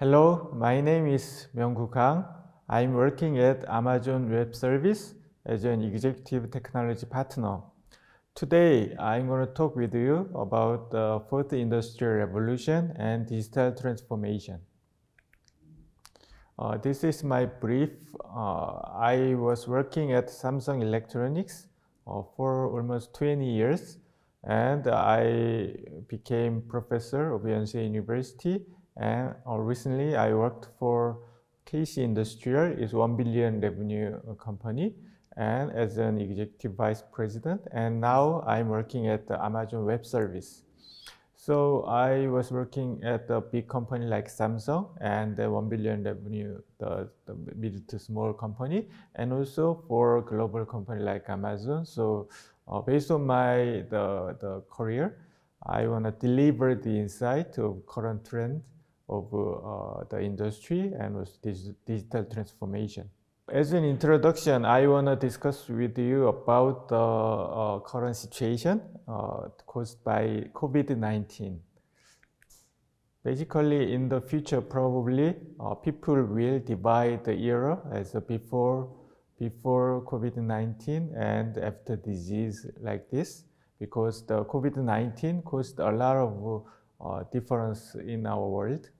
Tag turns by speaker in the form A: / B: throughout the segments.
A: Hello, my name is Myung Koo Kang. I'm working at Amazon Web Service as an executive technology partner. Today, I'm going to talk with you about the fourth industrial revolution and digital transformation. Uh, this is my brief. Uh, I was working at Samsung Electronics uh, for almost 20 years and I became professor of Yonsei University and uh, recently I worked for KC Industrial, is 1 billion revenue company and as an executive vice president and now I'm working at the Amazon Web Service. So I was working at a big company like Samsung and the 1 billion revenue, the, the mid to small company, and also for global company like Amazon. So uh, based on my the, the career, I want to deliver the insight of current trend of uh, the industry and with digital transformation. As an introduction, I want to discuss with you about the uh, current situation uh, caused by COVID-19. Basically, in the future, probably uh, people will divide the era as before, before COVID-19 and after disease like this, because the COVID-19 caused a lot of uh, difference in our world.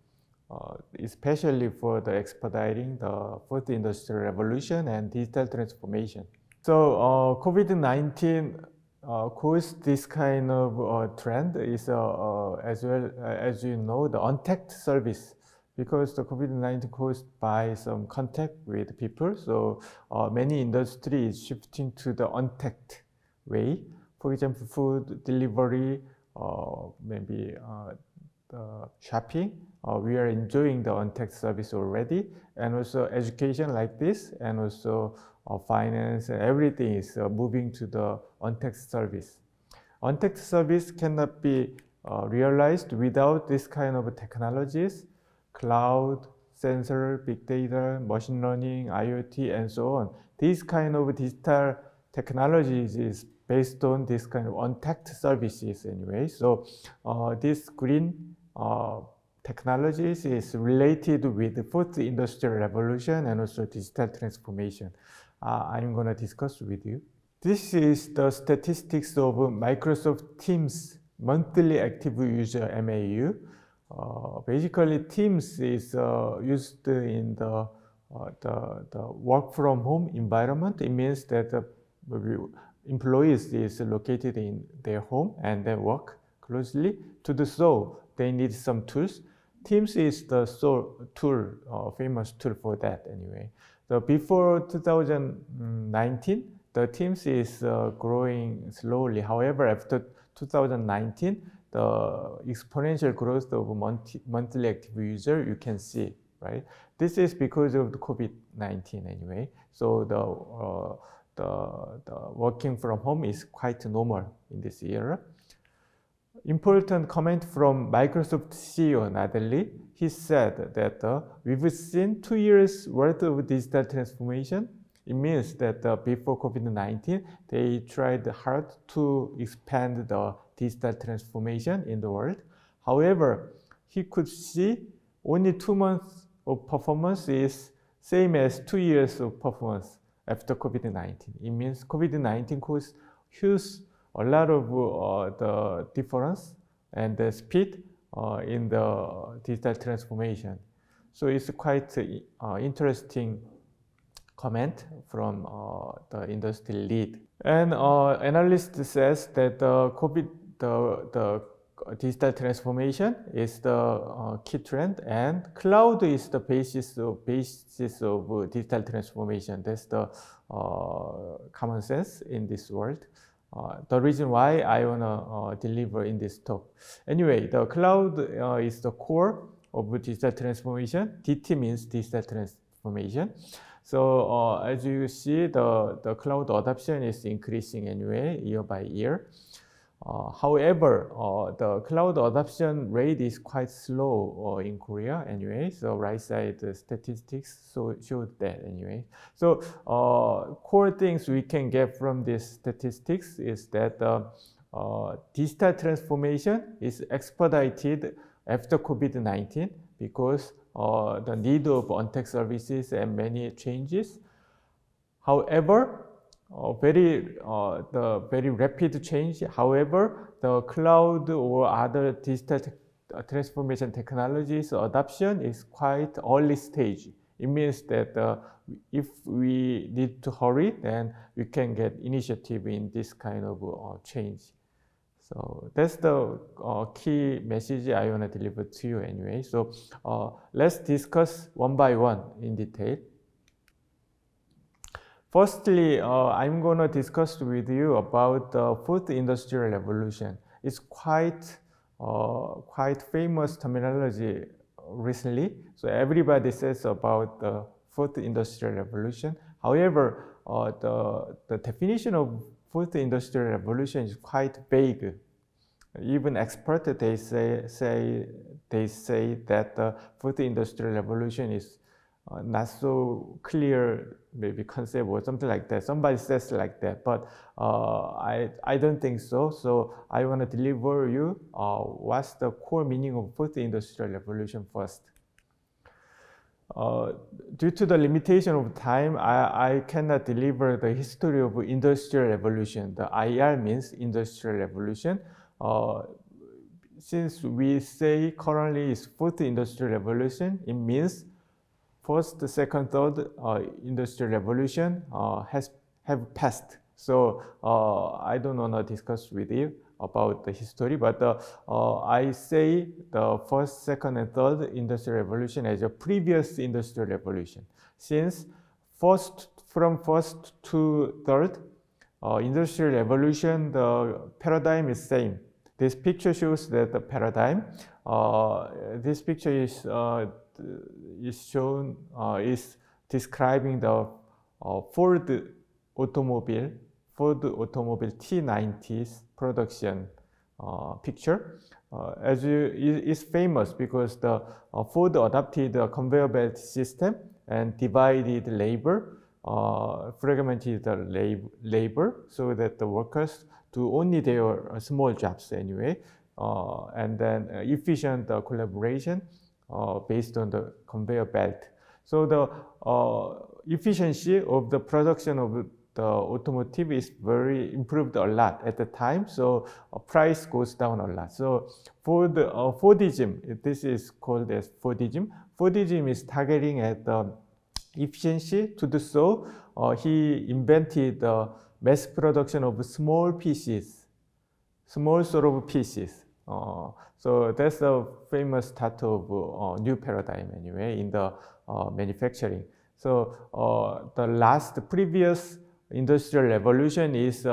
A: Uh, especially for the expediting the fourth industrial revolution and digital transformation. So uh, COVID-19 uh, caused this kind of uh, trend is uh, uh, as well as you know the untact service because the COVID-19 caused by some contact with people. So many industries shifting to the untact way. For example, food delivery, maybe shopping, uh, we are enjoying the untact service already. And also education like this, and also uh, finance and everything is uh, moving to the untact service. Untact service cannot be uh, realized without this kind of technologies, cloud, sensor, big data, machine learning, IoT, and so on. These kind of digital technologies is based on this kind of untact services anyway. So uh, this green uh, technologies is related with the fourth industrial revolution and also digital transformation. Uh, I'm going to discuss with you. This is the statistics of Microsoft Teams monthly active user MAU. Uh, basically, Teams is uh, used in the, uh, the, the, work from home environment. It means that the employees is located in their home and they work closely. To do so, they need some tools. Teams is the tool, uh, famous tool for that anyway. So before 2019, the Teams is uh, growing slowly. However, after 2019, the exponential growth of monthly, monthly active user, you can see, right? This is because of the COVID-19 anyway. So the, uh, the, the working from home is quite normal in this era important comment from Microsoft CEO Nadella. He said that uh, we've seen two years worth of digital transformation. It means that uh, before COVID-19, they tried hard to expand the digital transformation in the world. However, he could see only two months of performance is same as two years of performance after COVID-19. It means COVID-19 caused huge a lot of uh, the difference and the speed uh, in the digital transformation. So it's quite uh, interesting comment from the industry lead. And analyst says that the COVID, the, the digital transformation is the uh, key trend and cloud is the basis of basis of digital transformation that's the uh, common sense in this world uh, the reason why I want to uh, deliver in this talk. Anyway, the cloud uh, is the core of digital transformation. DT means digital transformation. So uh, as you see, the, the cloud adoption is increasing anyway, year by year. Uh, however, uh, the cloud adoption rate is quite slow uh, in Korea anyway. So right side statistics so showed that anyway. So uh, core things we can get from this statistics is that uh, uh, digital transformation is expedited after COVID-19 because the need of untact services and many changes. However, very the very rapid change. However, the cloud or other digital te uh, transformation technologies adoption is quite early stage. It means that uh, if we need to hurry, then we can get initiative in this kind of uh, change. So that's the uh, key message I want to deliver to you anyway. So uh, let's discuss one by one in detail. Firstly, uh, I'm going to discuss with you about the fourth industrial revolution. It's quite, uh, quite famous terminology recently. So everybody says about the fourth industrial revolution. However, uh, the, the definition of fourth industrial revolution is quite vague. Even experts they say, say they say that the fourth industrial revolution is uh, not so clear maybe concept or something like that. Somebody says like that, but uh, I, I don't think so. So I want to deliver you uh, what's the core meaning of fourth industrial revolution first. Uh, due to the limitation of time, I, I cannot deliver the history of industrial revolution. The IR means industrial revolution. Uh, since we say currently is fourth industrial revolution, it means first, second, third uh, industrial revolution uh, has have passed. So uh, I don't want to discuss with you about the history, but uh, uh, I say the first, second, and third industrial revolution as a previous industrial revolution. Since first, from first to third, industrial revolution, the paradigm is same. This picture shows that the paradigm. This picture is is shown uh, is describing the Ford automobile, Ford automobile T90s production uh, picture. Uh, as you, it is famous because the uh, Ford adopted a conveyor belt system and divided labor, uh, fragmented the lab labor so that the workers do only their uh, small jobs anyway, uh, and then efficient collaboration based on the conveyor belt. So the efficiency of the production of the automotive is very improved a lot at the time. So uh, price goes down a lot. So for the uh, Fordism, this is called as Fordism. Fordism is targeting at the efficiency. To do so, uh, he invented the mass production of small pieces, small sort of pieces. So that's the famous start of new paradigm anyway in the manufacturing. So the last previous industrial revolution is,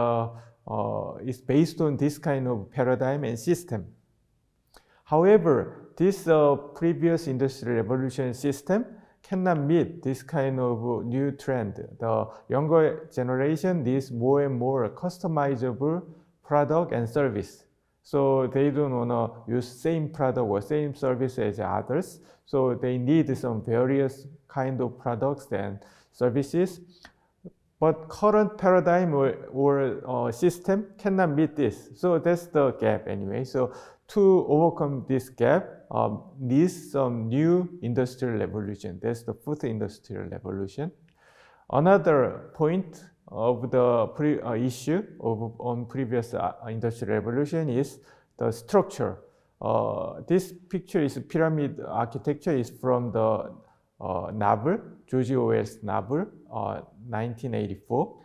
A: is based on this kind of paradigm and system. However, this previous industrial revolution system cannot meet this kind of new trend. The younger generation needs more and more customizable product and service. So they don't want to use same product or same service as others. So they need some various kind of products and services. But current paradigm or, or uh, system cannot meet this. So that's the gap anyway. So to overcome this gap, um, needs some new industrial revolution. That's the fourth industrial revolution. Another point of the pre, uh, issue of, on previous uh, industrial revolution is the structure. Uh, this picture is pyramid architecture is from the uh, novel, George Orwell's novel, 1984.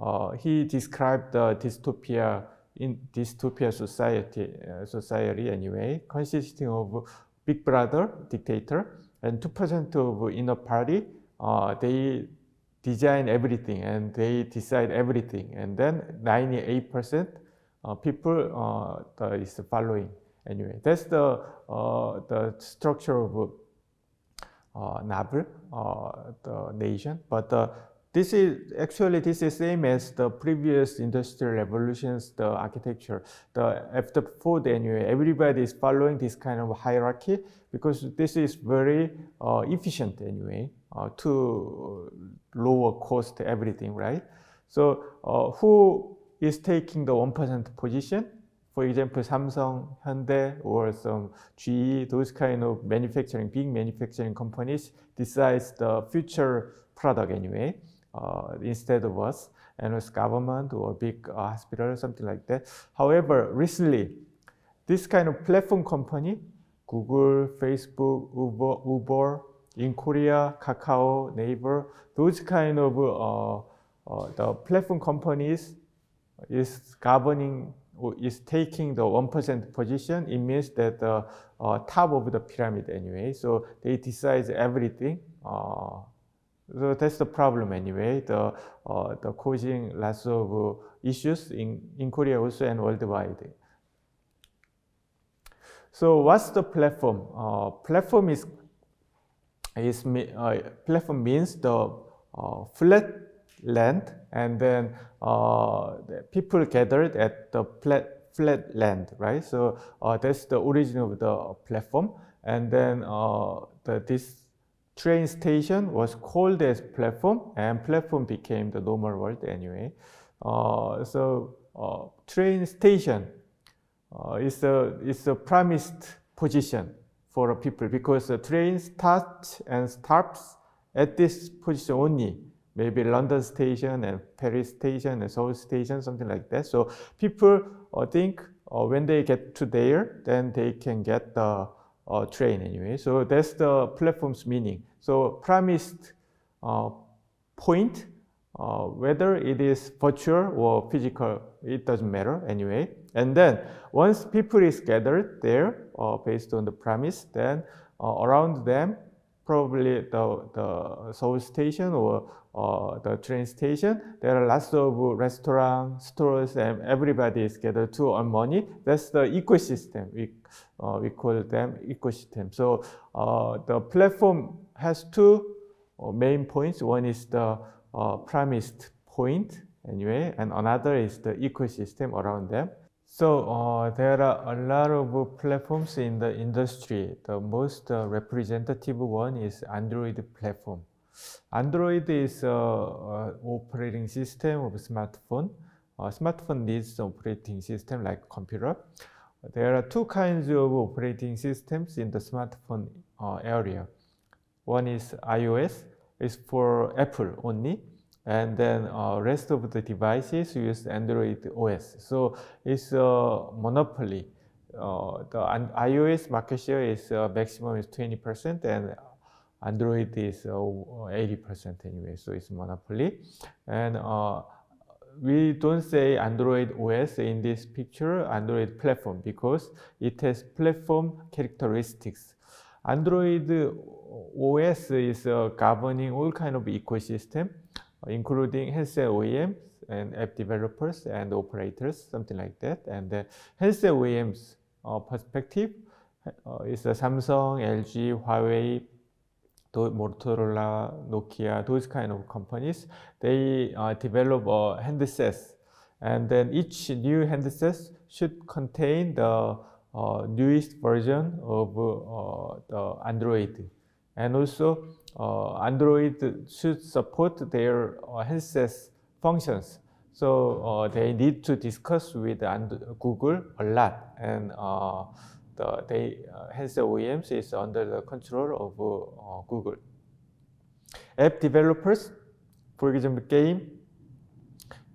A: Uh, uh, he described the dystopia in dystopia society, society anyway, consisting of big brother, dictator, and 2% of inner party. they design everything and they decide everything. And then 98% uh, people uh, is following. Anyway, that's the, uh, the structure of uh, uh, the nation. But uh, this is actually this is same as the previous industrial revolutions, the architecture. The after Ford anyway, everybody is following this kind of hierarchy because this is very uh, efficient anyway to lower cost everything, right? So uh, who is taking the one percent position? for example, Samsung, Hyundai, or some GE, those kind of manufacturing, big manufacturing companies decides the future product anyway, uh, instead of us, and it's government or big uh, hospital or something like that. However, recently, this kind of platform company, Google, Facebook, Uber, Uber in Korea, Kakao, Naver, those kind of uh, uh, the platform companies is governing is taking the 1% position, it means that the uh, top of the pyramid anyway. So they decide everything. Uh, so that's the problem anyway. The uh, the causing lots of issues in in Korea also and worldwide. So what's the platform? Uh, platform is is uh, platform means the flat land and then uh, the people gathered at the flat, flat land, right? So uh, that's the origin of the platform. And then uh, the, this train station was called as platform and platform became the normal word anyway. Uh, so uh, train station uh, is, a, is a promised position for people because the train starts and stops at this position only maybe London station and Paris station and Seoul station, something like that. So people uh, think uh, when they get to there, then they can get the uh, train anyway. So that's the platform's meaning. So promised uh, point, uh, whether it is virtual or physical, it doesn't matter anyway. And then once people is gathered there uh, based on the premise, then around them probably the, the Seoul station or uh, the train station. There are lots of restaurants, stores, and everybody is gathered to earn money. That's the ecosystem. We, uh, we call them ecosystem. So uh, the platform has two uh, main points. One is the uh, promised point, anyway, and another is the ecosystem around them. So uh, there are a lot of platforms in the industry. The most uh, representative one is Android platform. Android is an operating system of smartphone. A smartphone needs an operating system like computer. There are two kinds of operating systems in the smartphone uh, area. One is iOS, is for Apple only and then uh, rest of the devices use Android OS. So it's a monopoly. Uh, the iOS market share is uh, maximum is 20% and Android is 80% anyway, so it's monopoly. And uh, we don't say Android OS in this picture, Android platform, because it has platform characteristics. Android OS is uh, governing all kind of ecosystem including handset OEMs and app developers and operators, something like that. And the OEMs uh, perspective uh, is uh, Samsung, LG, Huawei, Motorola, Nokia, those kind of companies. They uh, develop uh, handsets, and then each new handset should contain the uh, newest version of uh, the Android, and also uh, Android should support their uh, handset functions. So uh, they need to discuss with Google a lot, and the they, handset OEMs is under the control of Google. App developers, for example, game,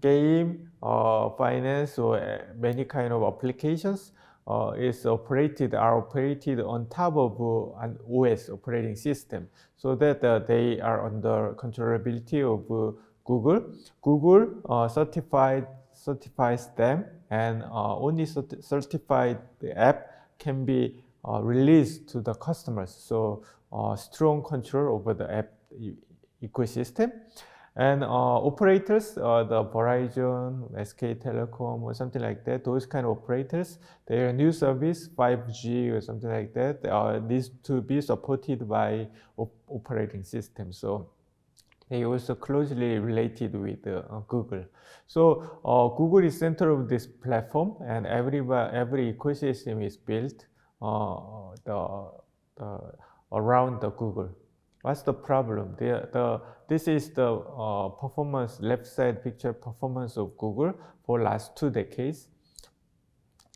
A: game, uh, finance, or many kind of applications uh, is operated are operated on top of uh, an OS operating system, so that uh, they are under controllability of uh, Google. Google uh, certified certifies them, and uh, only certified app can be released to the customers. So strong control over the app e ecosystem. And uh, operators, uh, the Verizon, SK Telecom, or something like that, those kind of operators, their new service, 5G or something like that, uh, needs to be supported by op operating systems. So they also closely related with uh, Google. So uh, Google is center of this platform, and every every ecosystem is built uh, the, the around the Google. What's the problem? The, the, this is the uh, performance, left side picture performance of Google for last two decades.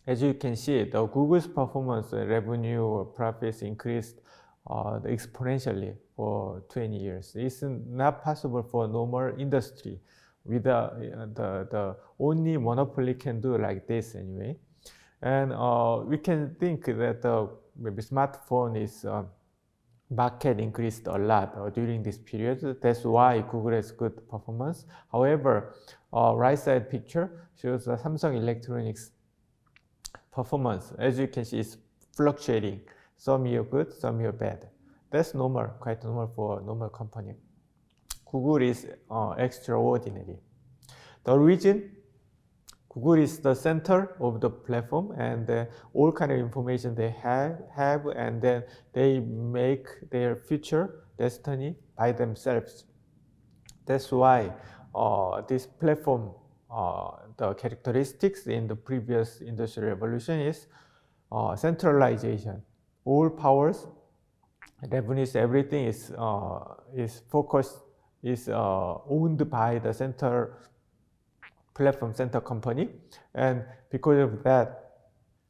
A: as you can see, the Google's performance, uh, revenue, or profits increased uh, exponentially for 20 years. It's not possible for normal industry with uh, the, the only monopoly can do like this anyway. And uh, we can think that uh, maybe smartphone is uh, market increased a lot uh, during this period. That's why Google has good performance. However, uh, right side picture shows the Samsung Electronics performance. As you can see, it's fluctuating. Some year good, some year bad. That's normal, quite normal for a normal company. Google is uh, extraordinary. The reason Google is the center of the platform and uh, all kind of information they have, have and then they make their future destiny by themselves. That's why uh, this platform, uh, the characteristics in the previous industrial revolution is uh, centralization. All powers, revenues, everything is, uh, is focused, is uh, owned by the center platform center company. And because of that,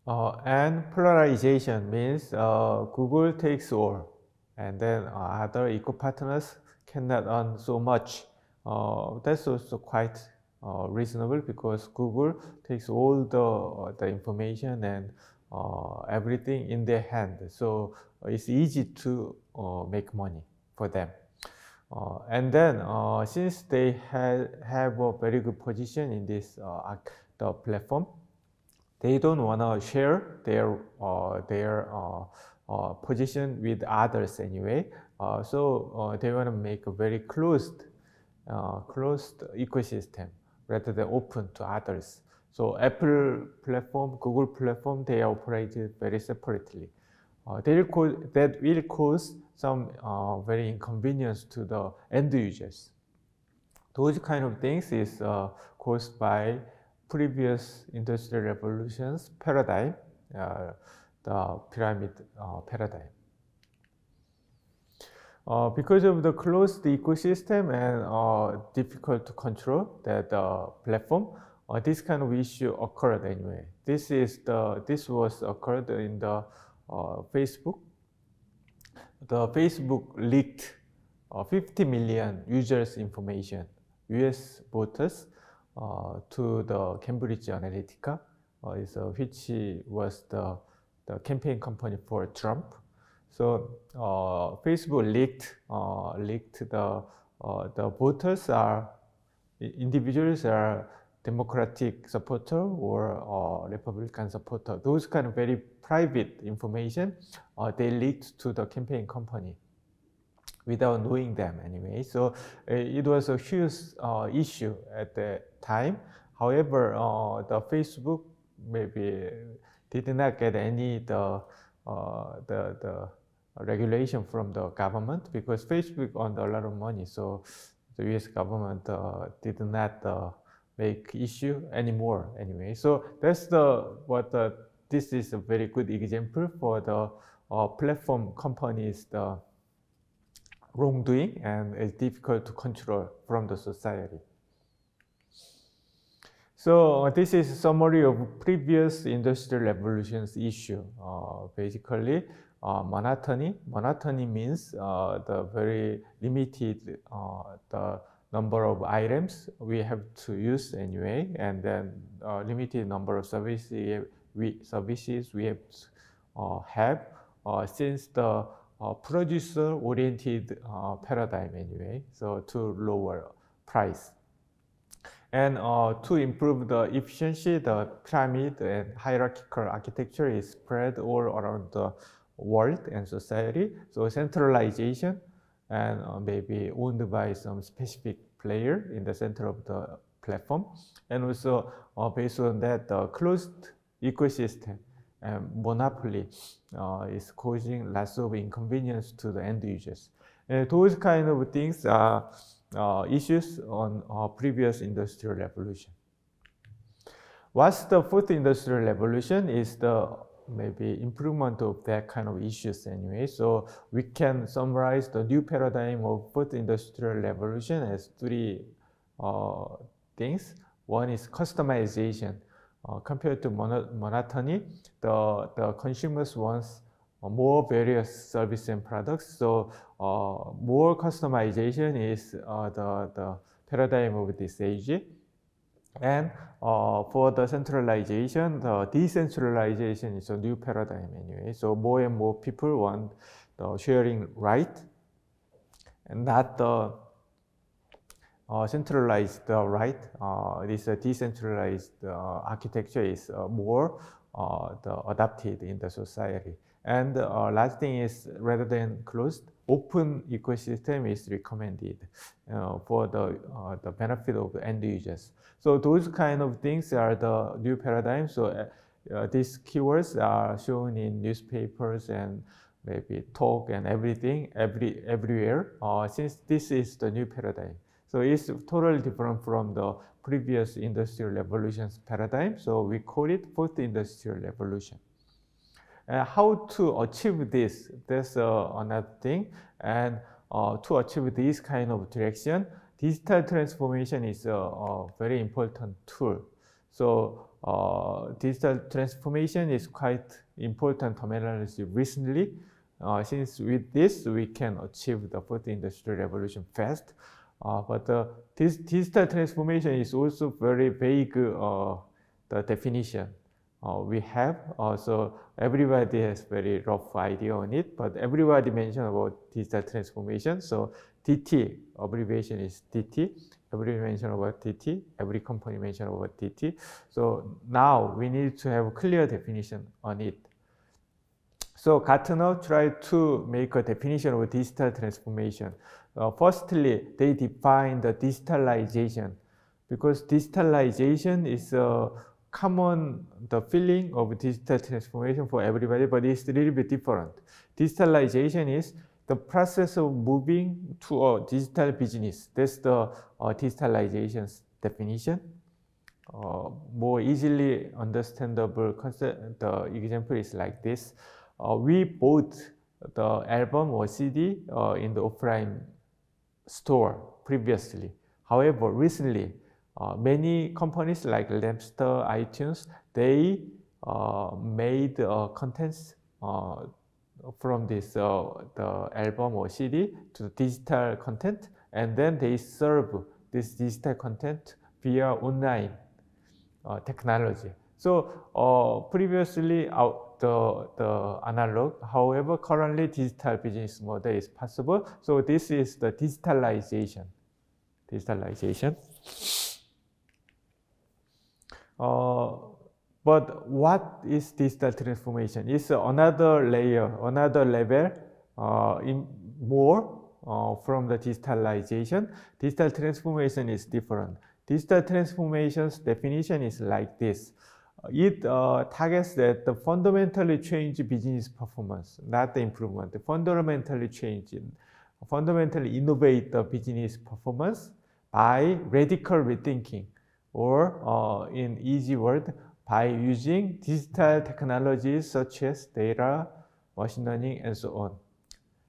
A: uh, and polarization means uh, Google takes all, and then uh, other eco partners cannot earn so much. Uh, that's also quite uh, reasonable because Google takes all the, uh, the information and everything in their hand. So it's easy to make money for them. Uh, and then uh, since they ha have a very good position in this uh, the platform, they don't want to share their uh, their uh, uh, position with others anyway. so they want to make a very closed closed ecosystem rather than open to others. So Apple platform, Google platform, they operate very separately. that will cause some uh, very inconvenience to the end users. Those kind of things is uh, caused by previous industrial revolutions paradigm, uh, the pyramid uh, paradigm. Uh, because of the closed ecosystem and uh, difficult to control that platform, this kind of issue occurred anyway. This is the this was occurred in the Facebook the Facebook leaked uh, 50 million users information, US voters, uh, to the Cambridge Analytica, uh, is, which was the, the campaign company for Trump. So uh, Facebook leaked uh, leaked the uh, the voters are individuals are Democratic supporter or Republican supporter. Those kind of very private information uh, they leaked to the campaign company without knowing them anyway. So uh, it was a huge uh, issue at the time. However, uh, the Facebook maybe did not get any the uh, the the regulation from the government because Facebook earned a lot of money. So the U.S. government uh, did not make issue anymore anyway. So that's the what the this is a very good example for the uh, platform companies the wrongdoing and it's difficult to control from the society. So uh, this is a summary of previous industrial revolutions issue. Uh, basically, uh, monotony. Monotony means uh, the very limited uh, the number of items we have to use anyway, and then limited number of services we, services we have, uh, have uh, since the uh, producer-oriented uh, paradigm anyway, so to lower price. And uh, to improve the efficiency, the pyramid and hierarchical architecture is spread all around the world and society. So centralization and uh, maybe owned by some specific player in the center of the platform. And also based on that, the closed ecosystem and monopoly uh, is causing lots of inconvenience to the end users. And those kind of things are uh, issues on our previous industrial revolution. What's the fourth industrial revolution is the maybe improvement of that kind of issues anyway. So we can summarize the new paradigm of fourth industrial revolution as three uh, things. One is customization uh, compared to monotony, the, the consumers wants more various service and products. So uh, more customization is uh, the, the paradigm of this age. And uh, for the centralization, the decentralization is a new paradigm anyway. So more and more people want the sharing right and not the uh, centralized uh, right. Uh, this decentralized uh, architecture is uh, more uh, the adopted in the society. And uh, last thing is rather than closed, open ecosystem is recommended uh, for the, uh, the benefit of end users. So those kind of things are the new paradigms. So uh, uh, these keywords are shown in newspapers and maybe talk and everything every everywhere uh, since this is the new paradigm. So it's totally different from the previous industrial revolutions paradigm. So we call it fourth industrial revolution. And how to achieve this, that's uh, another thing. And uh, to achieve this kind of direction, digital transformation is a, a very important tool. So uh, digital transformation is quite important terminology recently. Uh, since with this, we can achieve the fourth industrial revolution fast. Uh, but uh, this digital transformation is also very vague uh, the definition uh, we have. Uh, so everybody has very rough idea on it, but everybody mentioned about digital transformation. So DT, abbreviation is DT. Everybody mentioned about DT. Every company mentioned about DT. So now we need to have a clear definition on it. So Gartner tried to make a definition of digital transformation. Uh, firstly, they define the digitalization because digitalization is a common the feeling of digital transformation for everybody, but it's a little bit different. Digitalization is the process of moving to a digital business. That's the uh, digitalization's definition. Uh, more easily understandable concept, the example is like this. Uh, we bought the album or CD uh, in the offline store previously. However, recently, uh, many companies like Napster, iTunes, they uh, made uh, contents uh, from this uh, the album or CD to digital content, and then they serve this digital content via online uh, technology. So previously, out the, the analog. However, currently digital business model is possible. So this is the digitalization. Digitalization. Uh, but what is digital transformation? It's another layer, another level uh, in more uh, from the digitalization. Digital transformation is different. Digital transformation's definition is like this. It uh, targets that the fundamentally change business performance, not the improvement. The fundamentally change, fundamentally innovate the business performance by radical rethinking or uh, in easy word, by using digital technologies such as data, machine learning, and so on.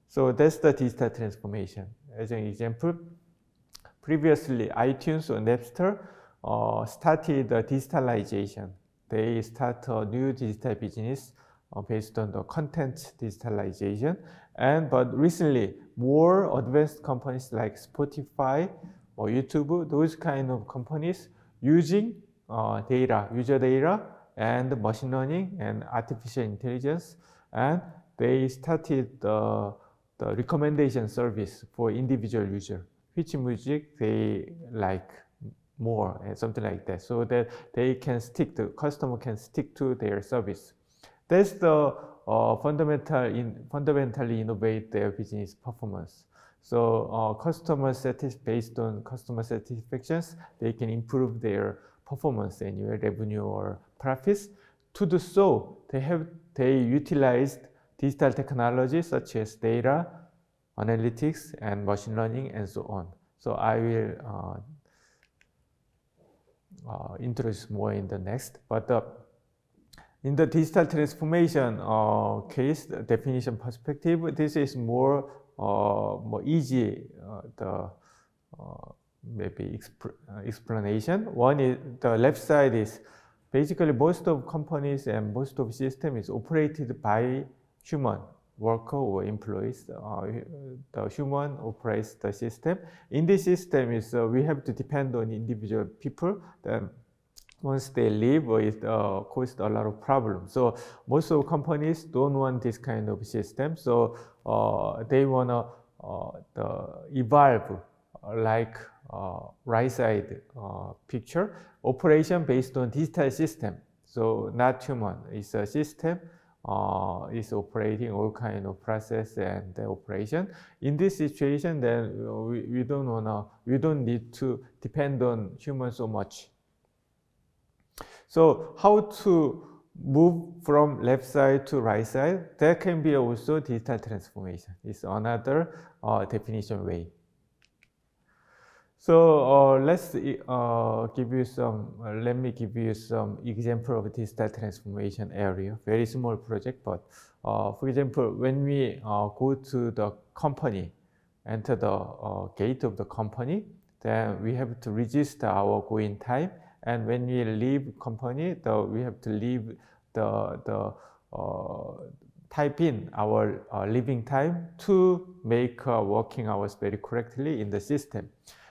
A: So that's the digital transformation. As an example, previously iTunes or Napster uh, started the digitalization. They start a new digital business uh, based on the content digitalization. And but recently, more advanced companies like Spotify or YouTube, those kind of companies using uh, data, user data, and machine learning and artificial intelligence. And they started the, the recommendation service for individual user, which music they like more and something like that so that they can stick to customer can stick to their service that's the fundamental in fundamentally innovate their business performance so uh, customer satisfaction based on customer satisfactions, they can improve their performance, annual revenue or profits. To do so, they have they utilized digital technology such as data, analytics, and machine learning, and so on. So I will uh, uh, introduce more in the next. But uh, in the digital transformation uh, case, definition perspective, this is more more easy the maybe exp explanation. One is the left side is basically most of companies and most of system is operated by human worker or employees. Uh, the human operates the system. In this system is uh, we have to depend on individual people. Then once they leave, it uh, causes a lot of problems. So most of companies don't want this kind of system. So uh, they wanna uh, the evolve like uh, right side uh, picture operation based on digital system. So not human, it's a system uh, is operating all kind of process and operation. In this situation, then we, we don't wanna, we don't need to depend on human so much. So how to move from left side to right side, that can be also digital transformation. It's another uh, definition way. So uh, let's uh, give you some, uh, let me give you some example of digital transformation area, very small project, but uh, for example, when we uh, go to the company, enter the gate of the company, then we have to register our going time. And when we leave company, the, we have to leave the, the uh, type in our uh, leaving time to make uh, working hours very correctly in the system.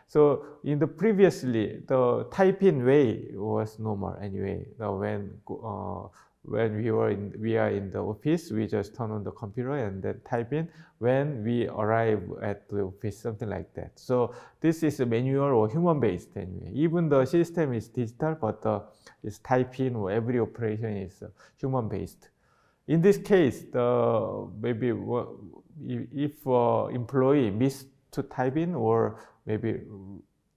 A: So in the previously, the type-in way was normal anyway. when uh, when we were in we are in the office, we just turn on the computer and then type in when we arrive at the office, something like that. So this is manual or human-based anyway. Even the system is digital, but uh, it's type in or every operation is uh, human-based. In this case, the maybe if uh, employee missed to type in or maybe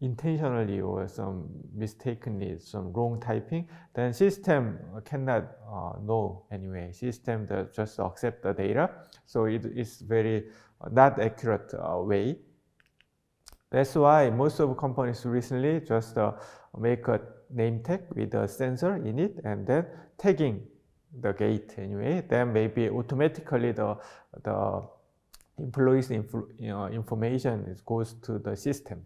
A: intentionally or some mistakenly some wrong typing, then system cannot uh, know anyway. System just accept the data, so it is very uh, not accurate uh, way. That's why most of companies recently just uh, make a name tag with a sensor in it and then tagging the gate anyway. Then maybe automatically the the employees info, you know, information goes to the system.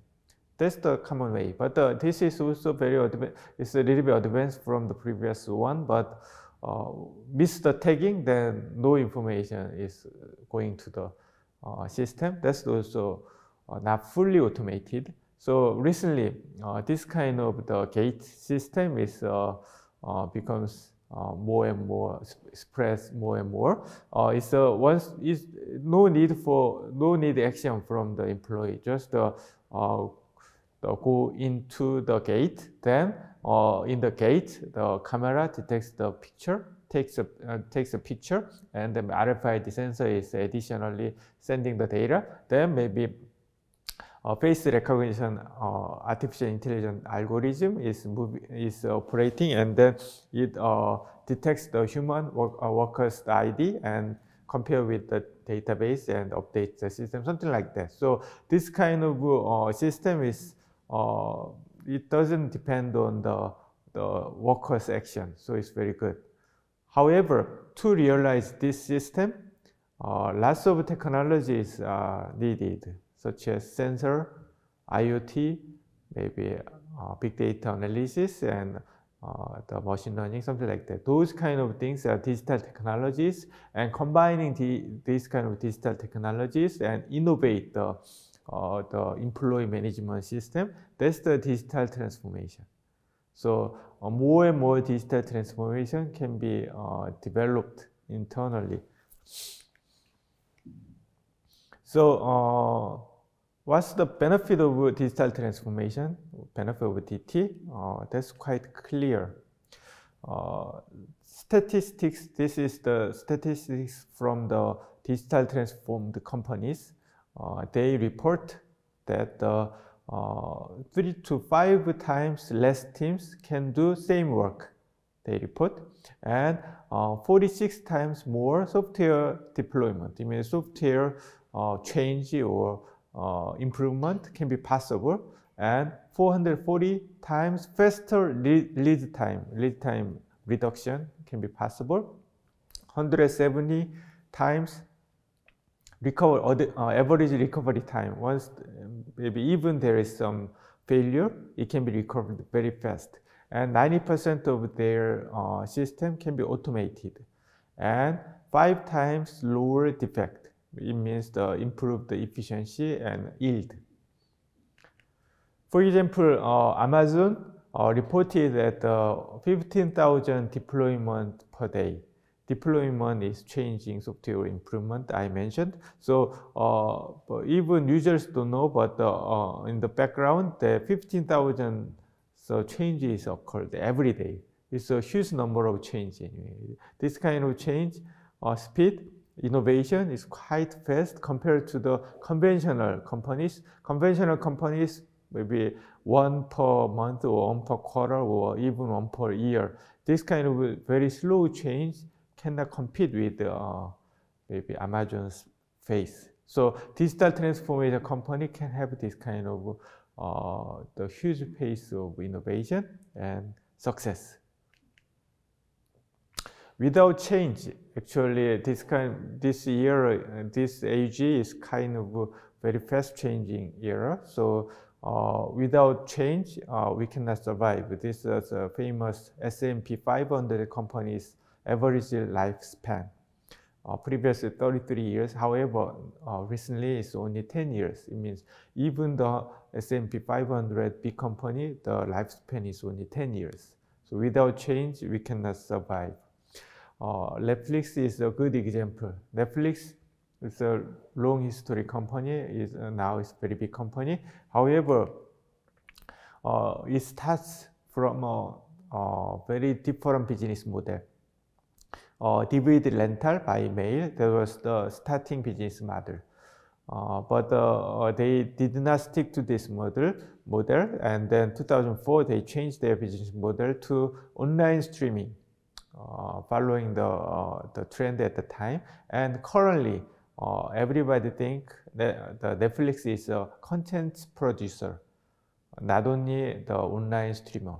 A: That's the common way. But uh, this is also very advanced. It's a little bit advanced from the previous one, but uh, miss the tagging, then no information is going to the uh, system. That's also uh, not fully automated. So recently, uh, this kind of the gate system is uh, becomes uh, more and more spreads more and more. It's uh, once is no need for no need action from the employee. Just uh, go into the gate. Then uh, in the gate, the camera detects the picture, takes a uh, takes a picture, and the RFID sensor is additionally sending the data. Then maybe uh, face recognition uh, artificial intelligence algorithm is is operating and then it uh, detects the human work, worker's ID and compare with the database and update the system, something like that. So this kind of system is, uh, it doesn't depend on the, the worker's action, so it's very good. However, to realize this system, lots of technologies are needed such as sensor, IoT, maybe uh, big data analysis, and uh, the machine learning, something like that. Those kind of things are digital technologies, and combining the, these kind of digital technologies and innovate the, uh, the employee management system, that's the digital transformation. So uh, more and more digital transformation can be uh, developed internally. So What's the benefit of digital transformation? Benefit of DT? That's quite clear. Statistics, this is the statistics from the digital transformed companies. Uh, they report that uh, three to five times less teams can do same work, they report, and uh, 46 times more software deployment. I mean, software uh, change or uh, improvement can be possible and 440 times faster lead time, lead time reduction can be possible. 170 times recover, or uh, average recovery time. Once maybe even there is some failure, it can be recovered very fast. and 90% of their uh, system can be automated and five times lower defect. It means the improved efficiency and yield. For example, uh, Amazon uh, reported that uh, 15,000 deployment per day. Deployment is changing software improvement I mentioned. So uh, even users don't know, but uh, in the background, the 15,000 so changes occurred every day. It's a huge number of change anyway. This kind of change, uh, speed, innovation is quite fast compared to the conventional companies. Conventional companies maybe one per month or one per quarter or even one per year. This kind of very slow change cannot compete with uh, maybe Amazon's face. So digital transformation company can have this kind of uh, the huge pace of innovation and success. Without change, actually, this kind, this year, this age is kind of very fast changing era. So uh, without change, uh, we cannot survive. This is a famous S&P 500 company's average lifespan. Uh, previously 33 years. However, uh, recently it's only 10 years. It means even the S&P 500 big company, the lifespan is only 10 years. So without change, we cannot survive. Uh, Netflix is a good example. Netflix is a long history company. Is uh, now it's very big company. However, uh, it starts from a, a, very different business model. DVD rental by mail. That was the starting business model. But they did not stick to this model, model, and then 2004 they changed their business model to online streaming, following the the trend at the time. And currently, uh, everybody think that the Netflix is a content producer, not only the online streamer.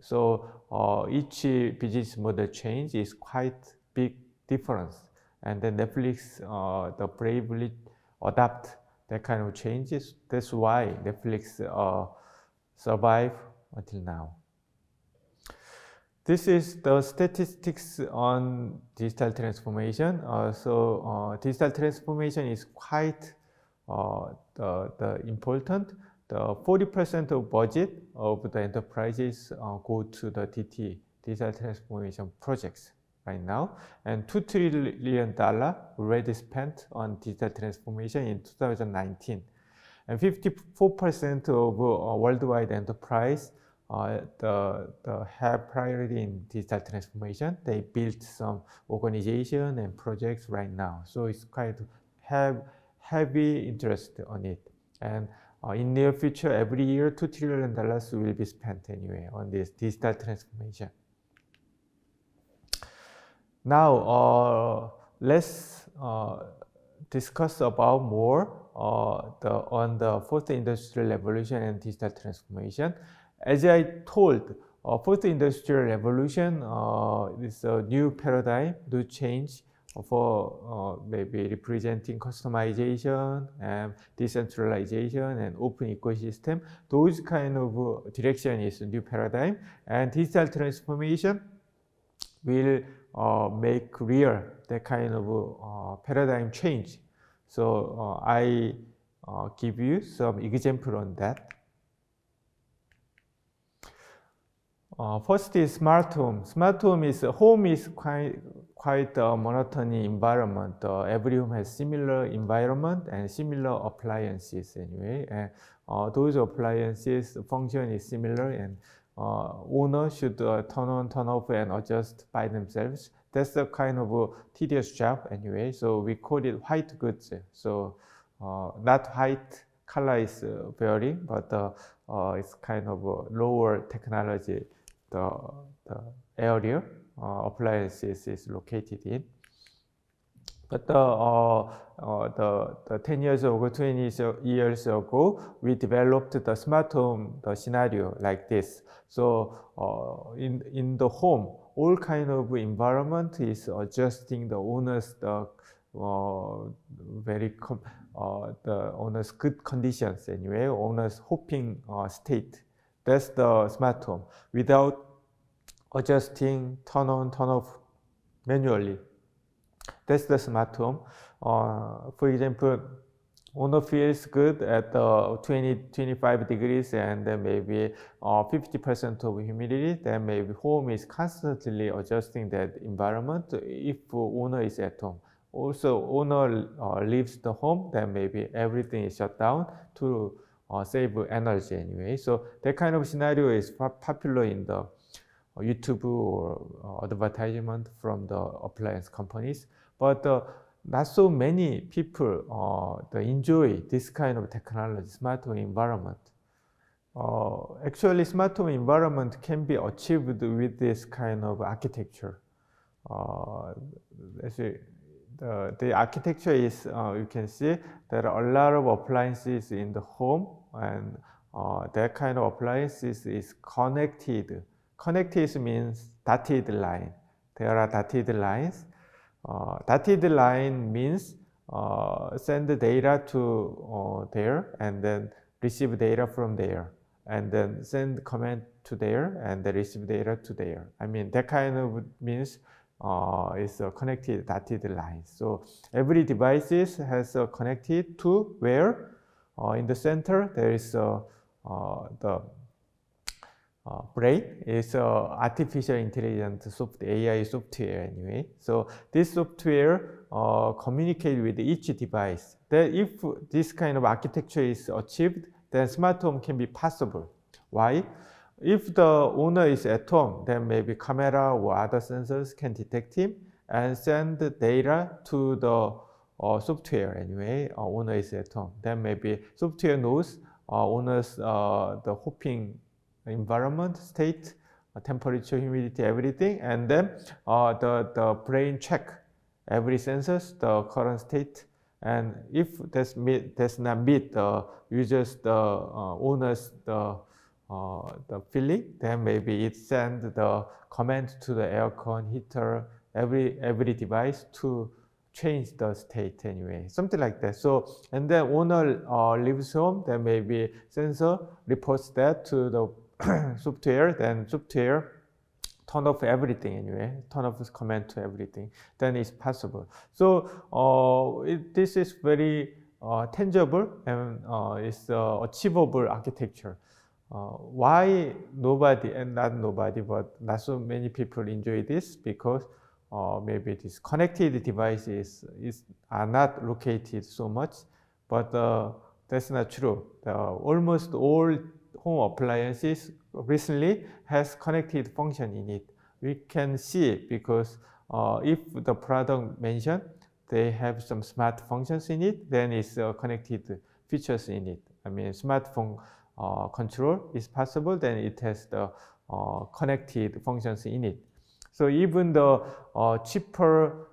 A: So uh, each business model change is quite big difference. And then Netflix, uh, the bravely adapt that kind of changes. That's why Netflix uh, survive until now. This is the statistics on digital transformation. Uh, so uh, digital transformation is quite uh, the, the important. The 40% of budget of the enterprises uh, go to the DT, digital transformation projects right now. And $2 trillion already spent on digital transformation in 2019. And 54% of uh, worldwide enterprise uh, the, the have priority in digital transformation. They built some organization and projects right now. So it's quite have heavy interest on it. And uh, in near future, every year, $2 trillion will be spent anyway on this digital transformation. Now, uh, let's uh, discuss about more uh, the, on the fourth industrial revolution and digital transformation. As I told, uh, fourth industrial revolution uh, is a new paradigm, new change for uh, maybe representing customization and decentralization and open ecosystem. Those kind of direction is a new paradigm and digital transformation will make real that kind of uh, paradigm change. So I give you some example on that. Uh, first is smart home. Smart home is home is quite quite a monotony environment. Uh, every home has similar environment and similar appliances anyway. And uh, those appliances function is similar and uh, owner should uh, turn on, turn off, and adjust by themselves. That's a kind of a tedious job anyway. So we call it white goods. So uh, not white color is varying, but it's kind of lower technology the, the area uh, appliances is located in. But the, uh, uh, the, the 10 years ago, 20 years ago, we developed the smart home the scenario like this. So uh, in, in the home, all kind of environment is adjusting the owner's the, uh, very uh, the owner's good conditions anyway, owner's hoping state that's the smart home. Without adjusting turn on, turn off manually. That's the smart home. Uh, for example, owner feels good at uh, 20, 25 degrees and then maybe 50% uh, of humidity, then maybe home is constantly adjusting that environment if owner is at home. Also, owner uh, leaves the home, then maybe everything is shut down to uh, save energy anyway. So that kind of scenario is popular in the uh, YouTube or uh, advertisement from the appliance companies. But uh, not so many people uh, enjoy this kind of technology, smart home environment. Uh, actually, smart home environment can be achieved with this kind of architecture. Uh, the, the architecture is, uh, you can see there are a lot of appliances in the home and uh, that kind of appliances is connected. Connected means dotted line. There are dotted lines dotted line means send the data to there and then receive data from there and then send command to there and then receive data to there. I mean that kind of means uh, is a connected dotted line. So every device has a connected to where uh, in the center there is uh, the uh, brain is uh, artificial intelligence soft AI software anyway. So this software uh, communicate with each device. That if this kind of architecture is achieved, then smart home can be possible. Why? If the owner is at home, then maybe camera or other sensors can detect him and send data to the uh, software anyway. Uh, owner is at home. Then maybe software knows uh, owner's uh, the hopping environment, state, uh, temperature, humidity, everything, and then uh, the, the brain check every sensors, the current state, and if that's, meet, does not meet the user's, the uh, owner's, the, uh, the feeling, then maybe it send the command to the aircon, heater, every, every device to change the state anyway, something like that. So, and then owner uh, leaves home, then maybe sensor reports that to the software, then software turn off everything anyway, turn off this command to everything, then it's possible. So uh, it, this is very uh, tangible and uh, it's uh, achievable architecture. Uh, why nobody, and not nobody, but not so many people enjoy this because uh, maybe these connected devices is, are not located so much, but that's not true. The, almost all home appliances recently has connected function in it. We can see because uh, if the product mentioned they have some smart functions in it, then it's uh, connected features in it. I mean, smartphone uh, control is possible, then it has the uh, connected functions in it. So even the uh, cheaper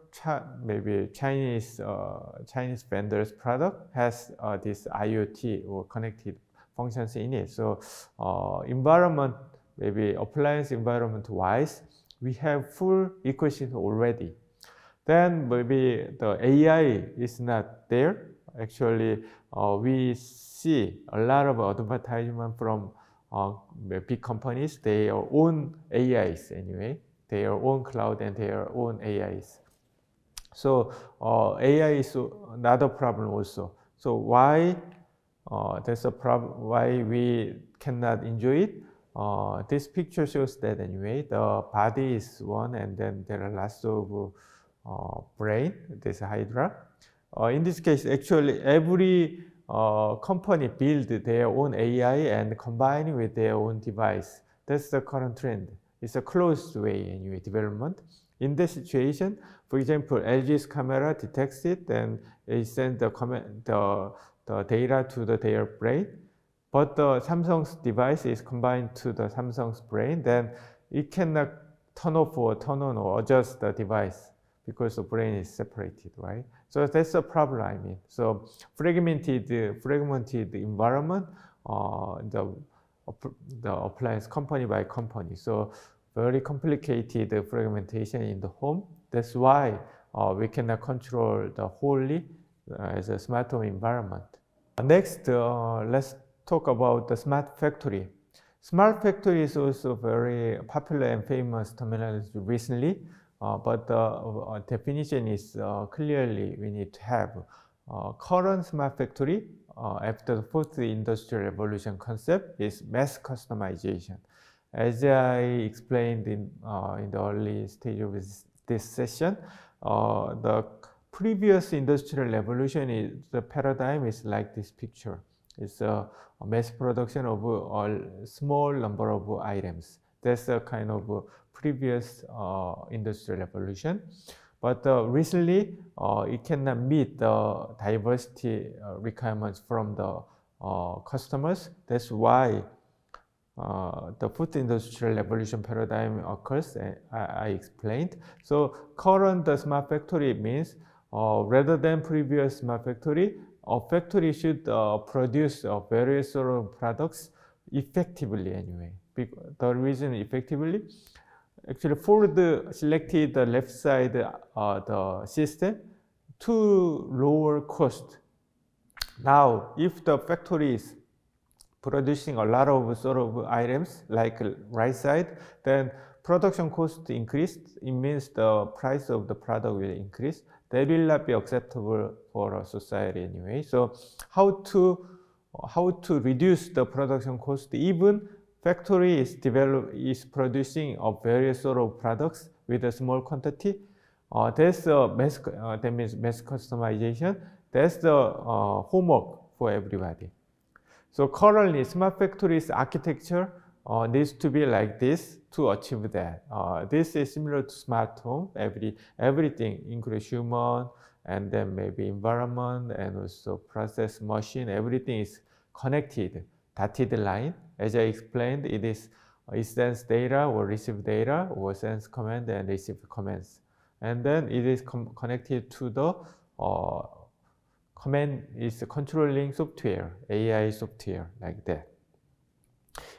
A: maybe Chinese uh, Chinese vendors product has this IoT or connected functions in it. So uh, environment, maybe appliance environment wise, we have full equation already. Then maybe the AI is not there. Actually, uh, we see a lot of advertisement from uh, big companies, their own AIs anyway, their own cloud and their own AIs. So uh, AI is another problem also. So why uh, that's a problem why we cannot enjoy it. Uh, this picture shows that anyway, the body is one and then there are lots of uh, brain, this hydra. Uh, in this case, actually every uh, company build their own AI and combine with their own device. That's the current trend. It's a closed way anyway, development. In this situation, for example, LG's camera detects it and it sends the, the the data to the their brain, but the Samsung's device is combined to the Samsung's brain, then it cannot turn off or turn on or adjust the device because the brain is separated, right? So that's a problem, I mean. So fragmented, fragmented environment, uh, the, the appliance company by company. So very complicated fragmentation in the home. That's why uh, we cannot control the wholly as a smart home environment. Next, uh, let's talk about the smart factory. Smart factory is also very popular and famous terminology recently, uh, but the uh, definition is uh, clearly we need to have uh, current smart factory uh, after the fourth industrial revolution concept is mass customization. As I explained in, uh, in the early stage of this, this session, the previous industrial revolution is the paradigm is like this picture. It's a, mass production of a small number of items. That's a kind of previous uh, industrial revolution. But uh, recently, uh, it cannot meet the diversity uh, requirements from the uh, customers. That's why uh, the fourth industrial revolution paradigm occurs, I, I explained. So current the smart factory means rather than previous smart factory, a factory should uh, produce uh, various sort of products effectively anyway. The reason effectively, actually Ford selected the left side uh, the system to lower cost. Now, if the factory is producing a lot of sort of items like right side, then production cost increased. It means the price of the product will increase that will not be acceptable for a society anyway. So how to how to reduce the production cost even factory is develop is producing of various sort of products with a small quantity. Uh, that's the mass uh, that means mass customization. That's the uh, homework for everybody. So currently, smart factories architecture uh, needs to be like this to achieve that. Uh, this is similar to smart home. Every everything, includes human, and then maybe environment, and also process machine. Everything is connected. Dotted line. As I explained, it is uh, it sends data or receive data or sends command and receive commands. And then it is connected to the uh, command is controlling software, AI software like that.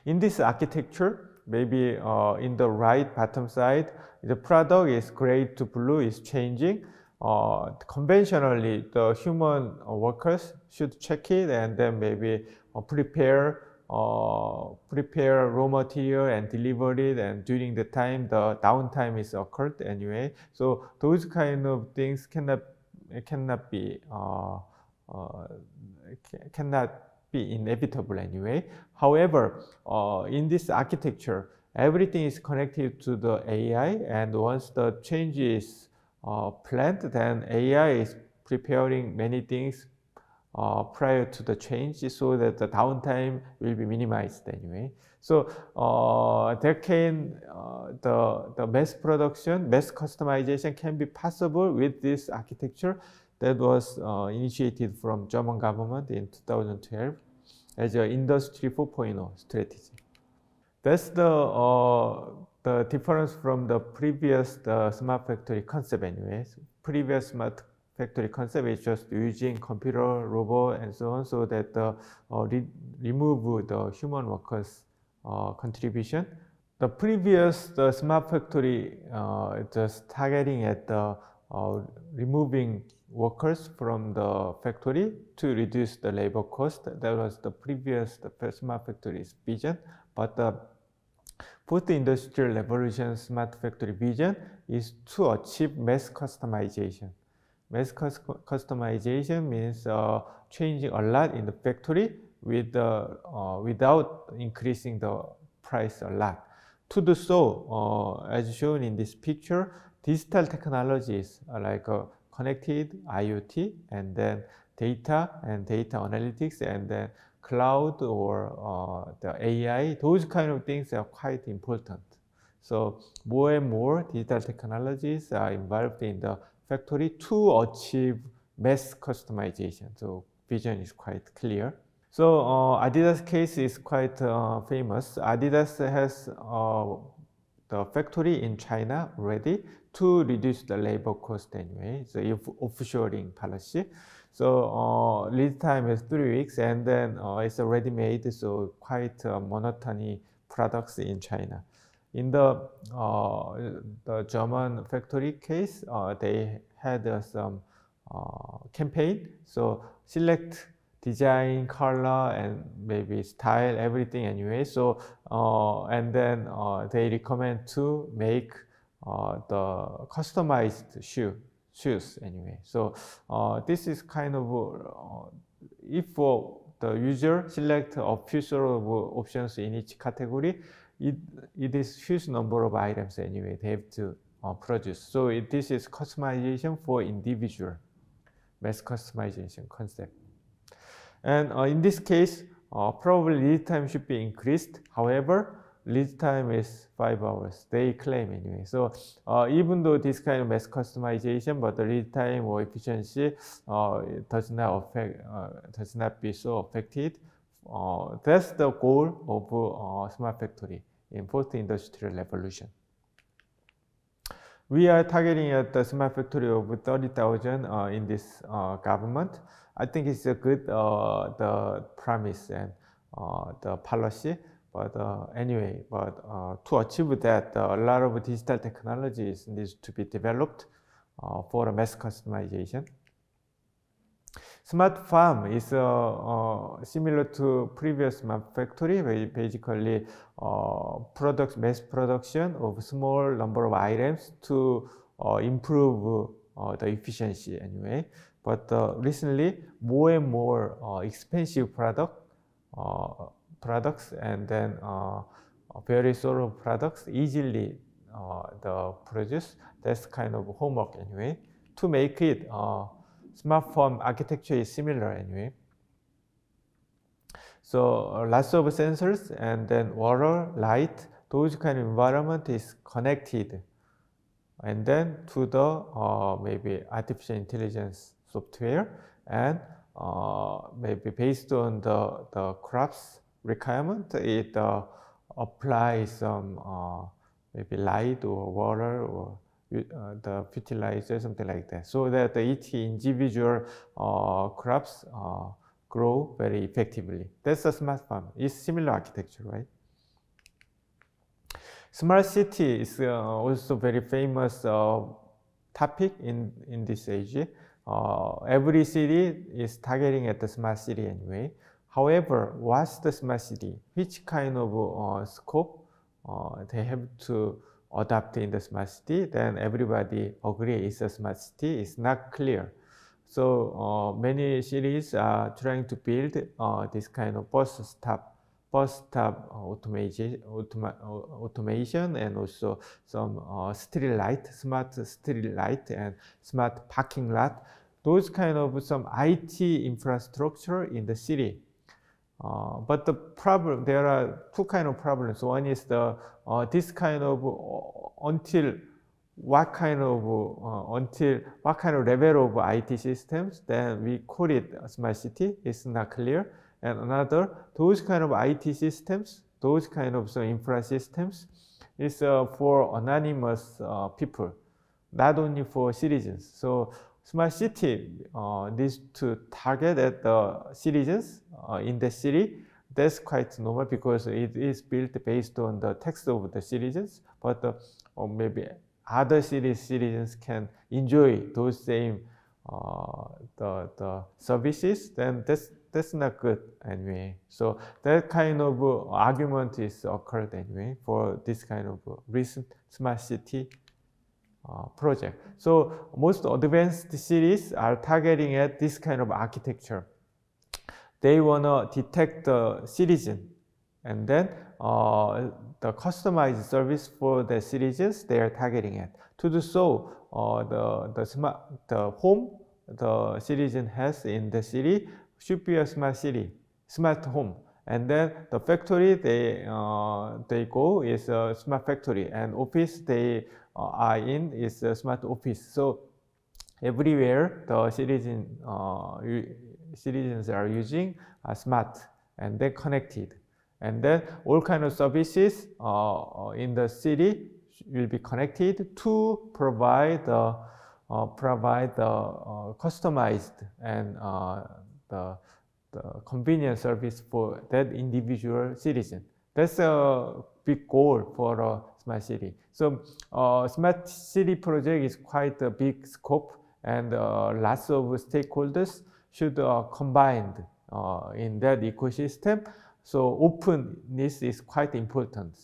A: In this architecture, maybe uh, in the right bottom side, the product is gray to blue is changing. Uh, conventionally, the human workers should check it and then maybe uh, prepare uh, prepare raw material and deliver it and during the time the downtime is occurred anyway so those kind of things cannot cannot be uh, uh, cannot be inevitable anyway. However, uh, in this architecture, everything is connected to the AI, and once the change is uh, planned, then AI is preparing many things uh, prior to the change so that the downtime will be minimized anyway. So uh, there can uh, the the mass production, mass customization can be possible with this architecture that was uh, initiated from German government in 2012 as an industry 4.0 strategy. That's the uh, the difference from the previous the smart factory concept anyways. Previous smart factory concept is just using computer, robot, and so on, so that uh, re remove the human workers' uh, contribution. The previous the smart factory uh, just targeting at the uh, removing workers from the factory to reduce the labor cost. That was the previous the smart factory's vision. But the fourth industrial revolution smart factory vision is to achieve mass customization. Mass customization means uh, changing a lot in the factory with uh, without increasing the price a lot. To do so, uh, as shown in this picture, digital technologies like uh, connected IoT and then data and data analytics and then cloud or uh, the AI, those kind of things are quite important. So more and more digital technologies are involved in the factory to achieve mass customization. So vision is quite clear. So uh, Adidas case is quite uh, famous. Adidas has the factory in China ready to reduce the labor cost anyway. So if offshoring policy. So uh, lead time is three weeks and then uh, it's already made, so quite uh, monotony products in China. In the, uh, the German factory case, uh, they had uh, some campaign. So select design, color, and maybe style, everything anyway. So, and then uh, they recommend to make uh, the customized shoe shoes anyway. So uh, this is kind of uh, if the user select a few sort of options in each category, it, it is huge number of items anyway they have to uh, produce. So it, this is customization for individual mass customization concept. And uh, in this case, uh, probably lead time should be increased. However, lead time is five hours. They claim anyway. So uh, even though this kind of mass customization, but the lead time or efficiency uh, does not affect, uh, does not be so affected. Uh, that's the goal of uh, smart factory in fourth industrial revolution. We are targeting at the smart factory of 30,000 uh, in this government. I think it's a good the premise and the policy. But uh, anyway, but uh, to achieve that, uh, a lot of digital technologies needs to be developed uh, for mass customization. Smart farm is uh, uh, similar to previous smart factory, where basically products mass production of small number of items to improve the efficiency anyway. But recently, more and more expensive product products and then uh, various sort of products easily uh, the produce. That's kind of homework anyway. To make it uh, smartphone architecture is similar anyway. So uh, lots of sensors and then water, light, those kind of environment is connected. And then to the uh, maybe artificial intelligence software and uh, maybe based on the, the crops requirement, it uh, applies some uh, maybe light or water or uh, the fertilizer, something like that, so that each individual uh, crops uh, grow very effectively. That's a smart farm. It's similar architecture, right? Smart city is also very famous topic in, in this age. Every city is targeting at the smart city anyway. However, what's the smart city? Which kind of uh, scope uh, they have to adapt in the smart city? Then everybody agree it's a smart city. It's not clear. So uh, many cities are trying to build uh, this kind of bus stop, bus stop automation, automa automation, and also some uh, street light, smart street light, and smart parking lot. Those kind of some IT infrastructure in the city uh, but the problem, there are two kind of problems. One is the uh, this kind of uh, until what kind of uh, until what kind of level of IT systems, then we call it smart city. It's not clear. And another, those kind of IT systems, those kind of so infra systems, is uh, for anonymous people, not only for citizens. So smart city uh, needs to target at the citizens uh, in the city. That's quite normal because it is built based on the text of the citizens, but uh, or maybe other city citizens can enjoy those same uh, the, the services, then that's that's not good anyway. So that kind of uh, argument is occurred anyway for this kind of uh, recent smart city uh, project. So most advanced cities are targeting at this kind of architecture. They want to detect the citizen and then uh, the customized service for the citizens they are targeting at. To do so, uh, the, the, smart, the home the citizen has in the city should be a smart city, smart home. And then the factory they, uh, they go is a smart factory and office they are in is a smart office. So everywhere the citizen uh, citizens are using are smart and they're connected. And then all kind of services uh, in the city will be connected to provide the uh, provide the uh, customized and uh, the, the convenient service for that individual citizen. That's a big goal for a smart city. So uh, smart city project is quite a big scope and uh, lots of stakeholders should uh, combine uh, in that ecosystem. So openness is quite important,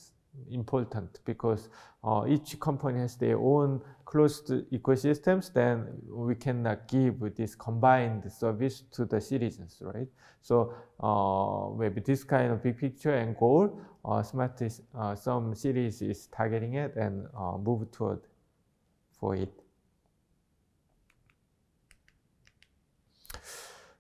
A: important because uh, each company has their own closed ecosystems, then we cannot give this combined service to the citizens, right? So uh, maybe this kind of big picture and goal, uh, smart is, uh, some cities is targeting it and uh, move toward for it.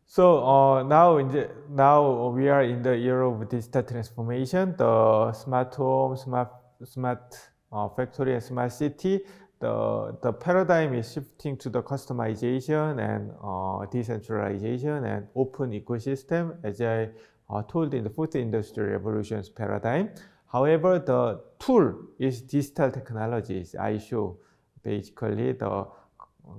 A: So uh, now, the, now we are in the era of digital transformation. The smart home, smart smart uh, factory, and smart city. The the paradigm is shifting to the customization and uh, decentralization and open ecosystem, as I uh, told in the fourth industrial revolution's paradigm. However, the tool is digital technologies. I show basically the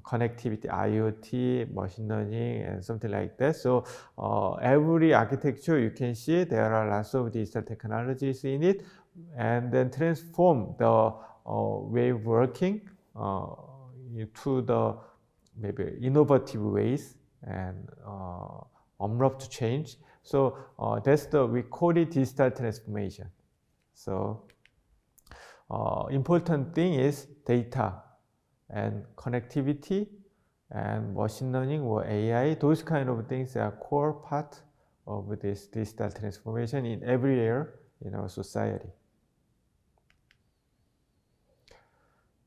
A: connectivity, IoT, machine learning, and something like that. So uh, every architecture you can see there are lots of digital technologies in it, and then transform the uh, way of working uh, to the maybe innovative ways and uh, abrupt change. So uh, that's the we call it digital transformation. So uh, important thing is data and connectivity and machine learning or AI, those kind of things are core part of this digital transformation in every area in our society.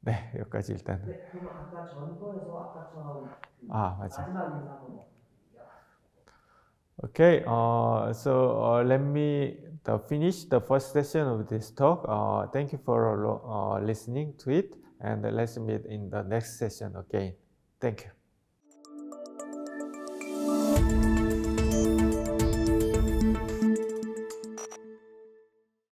A: 네, 여기까지 일단.
B: 네, 그럼 아까 전거에서 아까처럼 그
A: 아, 맞아.
B: 마지막 인사 한번 부탁드릴게요.
A: Okay, uh, so uh, let me uh, finish the first session of this talk. Uh, thank you for uh, listening to it, and let's meet in the next session again. Thank you.